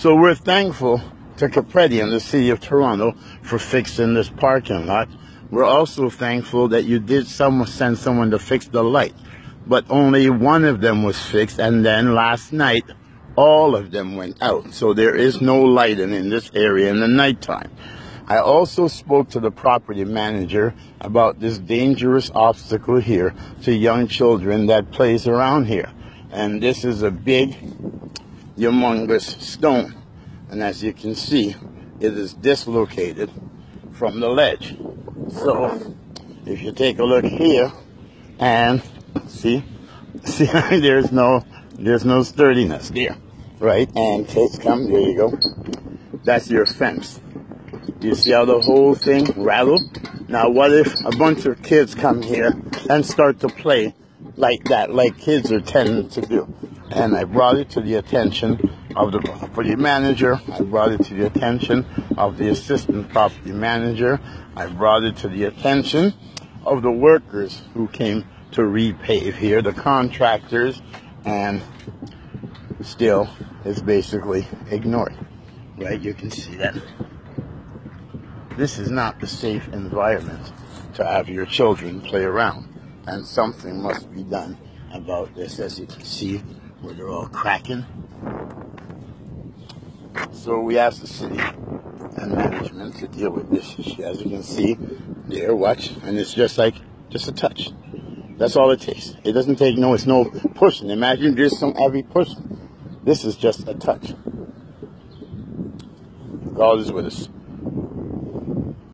So we're thankful to Capretti and the city of Toronto for fixing this parking lot. We're also thankful that you did some, send someone to fix the light, but only one of them was fixed. And then last night, all of them went out. So there is no lighting in this area in the nighttime. I also spoke to the property manager about this dangerous obstacle here to young children that plays around here. And this is a big, humongous stone. And as you can see, it is dislocated from the ledge. So if you take a look here and see, see there's no there's no sturdiness there, right? And take come there you go. That's your fence. You see how the whole thing rattled? Now what if a bunch of kids come here and start to play like that, like kids are tending to do? And I brought it to the attention of the property manager. I brought it to the attention of the assistant property manager. I brought it to the attention of the workers who came to repave here, the contractors, and still it's basically ignored. Right? You can see that. This is not the safe environment to have your children play around. And something must be done about this, as you can see, where they're all cracking so we asked the city and management to deal with this issue. As you can see there, watch, and it's just like, just a touch. That's all it takes. It doesn't take, no, it's no pushing. Imagine there's some heavy pushing. This is just a touch. God is with us.